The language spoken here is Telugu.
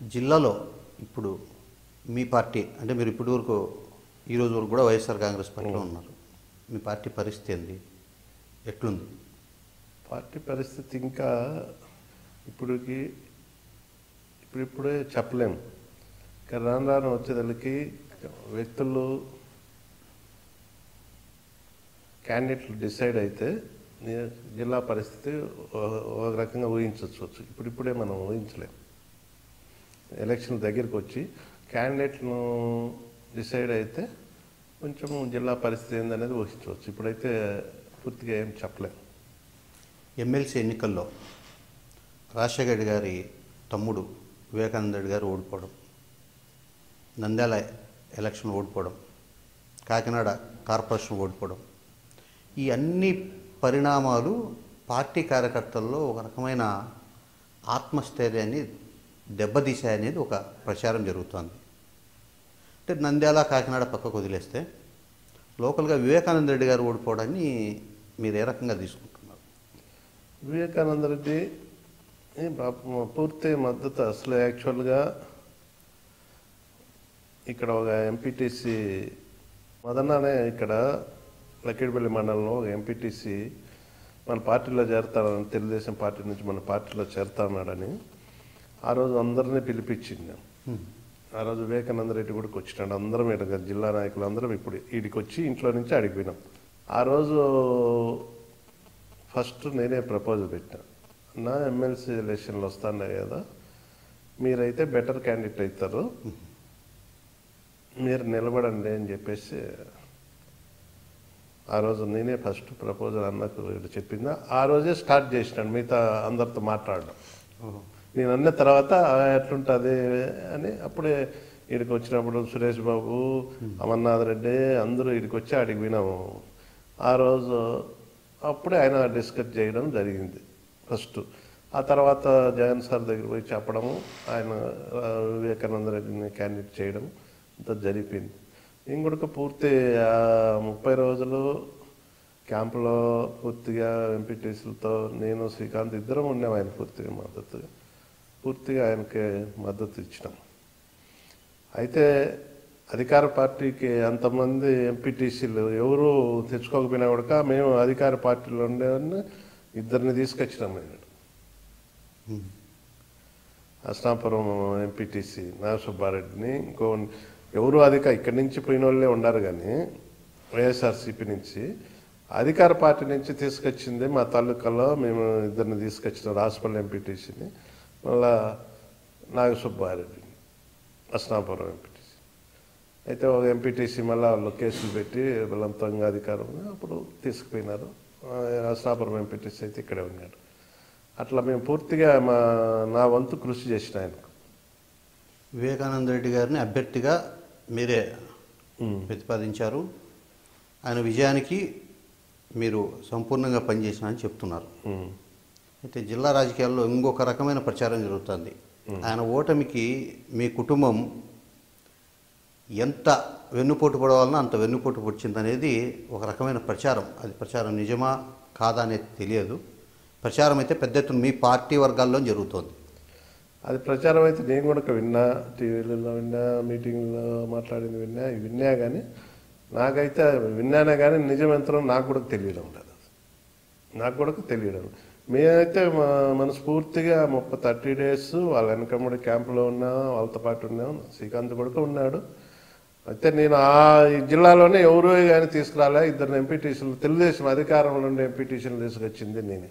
జిల్లాలో ఇప్పుడు మీ పార్టీ అంటే మీరు ఇప్పటి వరకు ఈ రోజు వరకు కూడా వైఎస్ఆర్ కాంగ్రెస్ పార్టీలో ఉన్నారు. మీ పార్టీ పరిస్థితి ఏంది? ఎట్లుంది? పార్టీ పరిస్థితి ఇంకా ఇప్పుడుకి ఇప్పుడిప్పుడే చెప్పలేము. ఇంకా రాను రాను వచ్చేదానికి వ్యక్తులు క్యాండిడేట్లు డిసైడ్ అయితే జిల్లా పరిస్థితి ఒక- రకంగా ఊహించవచ్చు. ఇప్పుడిప్పుడే మనం ఊహించలేం. ఎలక్షన్ దగ్గరికి వచ్చి క్యాండిడేట్ను డిసైడ్ అయితే కొంచెం జిల్లా పరిస్థితి ఏందనేది ఊహించవచ్చు. ఇప్పుడైతే పూర్తిగా ఏం చెప్పలేం. ఎమ్మెల్సీ ఎన్నికల్లో రాజశేఖర్ గారి తమ్ముడు వివేకానంద రెడ్డి గారు ఓడిపోవడం నంద్యాల ఎలక్షన్ ఓడిపోవడం కాకినాడ కార్పొరేషన్ ఓడిపోవడం ఈ అన్ని పరిణామాలు పార్టీ కార్యకర్తల్లో ఒక రకమైన ఆత్మస్థైర్యాన్ని దెబ్బతీశాయనేది ఒక ప్రచారం జరుగుతోంది. అంటే నంద్యాల కాకినాడ పక్కకు వదిలేస్తే లోకల్గా వివేకానంద రెడ్డి గారు ఓడిపోవడాన్ని మీరు ఏ రకంగా తీసుకుంటున్నారు? వివేకానంద రెడ్డి పూర్తి మద్దతు అసలు యాక్చువల్గా ఇక్కడ ఒక ఎంపీటీసీ మదన్నానే ఇక్కడ లక్కిడిపల్లి మండలంలో ఎంపీటీసీ మన పార్టీలో చేరతానని తెలుగుదేశం పార్టీ నుంచి మన పార్టీలో చేరతాన్నాడని ఆ రోజు అందరినీ పిలిపించింది. ఆ రోజు వివేకానంద రెడ్డి కూడా వచ్చినాడు. అందరం ఇక్కడ జిల్లా నాయకులు అందరం ఇప్పుడు ఈడికి వచ్చి ఇంట్లో నుంచి అడిగి పోయినాం ఆ రోజు ఫస్ట్ నేనే ప్రపోజల్ పెట్టా నా ఎమ్మెల్సీ ఎలక్షన్లు వస్తున్నాయి కదా మీరైతే బెటర్ క్యాండిడేట్ అవుతారు. మీరు నిలబడండి అని చెప్పేసి ఆ రోజు నేనే ఫస్ట్ ప్రపోజల్ అన్నకు చెప్పిందా. ఆ రోజే స్టార్ట్ చేసినాడు మిగతా అందరితో మాట్లాడడం. నేను అన్న తర్వాత "ఆ, ఎట్లుంటుంది అని అప్పుడే ఇక్కడికి వచ్చినప్పుడు సురేష్ బాబు అమర్నాథ్ రెడ్డి అందరూ ఇక్కడికి వచ్చి ఆడికి వినాము ఆ రోజు అప్పుడే ఆయన డిస్కస్ చేయడం జరిగింది ఫస్ట్. ఆ తర్వాత జగన్ సార్ దగ్గర పోయి చెప్పడము ఆయన వివేకానంద రెడ్డిని క్యాండిడేట్ చేయడం అంతా జరిగిపోయింది నేను కూడా పూర్తి ముప్పై రోజులు క్యాంపులో పూర్తిగా ఎంపీటీసీలతో నేను శ్రీకాంత్ ఇద్దరం ఉన్నాం ఆయన పూర్తిగా మద్దతుగా పూర్తిగా ఆయనకి మద్దతు ఇచ్చినాం. అయితే అధికార పార్టీకి అంతమంది ఎంపీటీసీలు ఎవరు తెచ్చుకోకపోయినా కూడా మేము అధికార పార్టీలో ఉండేవాడిని ఇద్దరిని తీసుకొచ్చినాం నేను అస్నాపురం ఎంపీటీసీ నాగసుబ్బారెడ్డిని ఇంకో ఎవరు అధిక ఇక్కడి నుంచి పోయిన వాళ్ళే ఉన్నారు కానీ వైఎస్ఆర్సీపీ నుంచి అధికార పార్టీ నుంచి తీసుకొచ్చింది మా తాలూకాలో మేము ఇద్దరిని తీసుకొచ్చిన రాజపల్లి ఎంపీటీసీని మళ్ళా నాగసుబ్బారెడ్డిని అస్నాపురం ఎంపీటీసీ అయితే ఒక ఎంపీటీసీ మళ్ళీ వాళ్ళు కేసులు పెట్టి బలవంతంగా అధికారం అప్పుడు తీసుకుపోయినారు. అస్నాపురం ఎంపీటీసీ అయితే ఇక్కడే ఉన్నాడు అట్లా మేము పూర్తిగా మా నా వంతు కృషి చేసిన ఆయనకు. వివేకానంద రెడ్డి గారిని అభ్యర్థిగా మీరే ప్రతిపాదించారు. ఆయన విజయానికి మీరు సంపూర్ణంగా పనిచేసినారని చెప్తున్నారు. అయితే జిల్లా రాజకీయాల్లో ఇంకొక రకమైన ప్రచారం జరుగుతుంది. ఆయన ఓటమికి మీ కుటుంబం ఎంత వెన్నుపోటు పడవాలనో అంత వెన్నుపోటు పొడిచిందనేది ఒక రకమైన ప్రచారం. అది ప్రచారం నిజమా కాదా అనేది తెలియదు. ప్రచారం అయితే పెద్ద ఎత్తున మీ పార్టీ వర్గాల్లో జరుగుతోంది. అది ప్రచారం అయితే నేను కూడా విన్నా టీవీలలో విన్నా మీటింగ్లో మాట్లాడింది విన్నా విన్నా కానీ నాకైతే విన్నానే కానీ నిజం ఎంతనో నాకు కూడా తెలియడం లేదు. నాకు కూడా తెలియడం మేమైతే మనస్ఫూర్తిగా ముప్పై థర్టీ డేస్ వాళ్ళ వెనకమ్మడి క్యాంపులో ఉన్నా వాళ్ళతో పాటు ఉన్నాం. శ్రీకాంత్ కూడా ఉన్నాడు. అయితే నేను ఆ ఈ జిల్లాలోనే ఎవరో కానీ తీసుకురాలే. ఇద్దరు ఎంపీటీసీలు తెలుగుదేశం అధికారంలో ఉండే ఎంపీటీసీలు తీసుకొచ్చింది నేనే.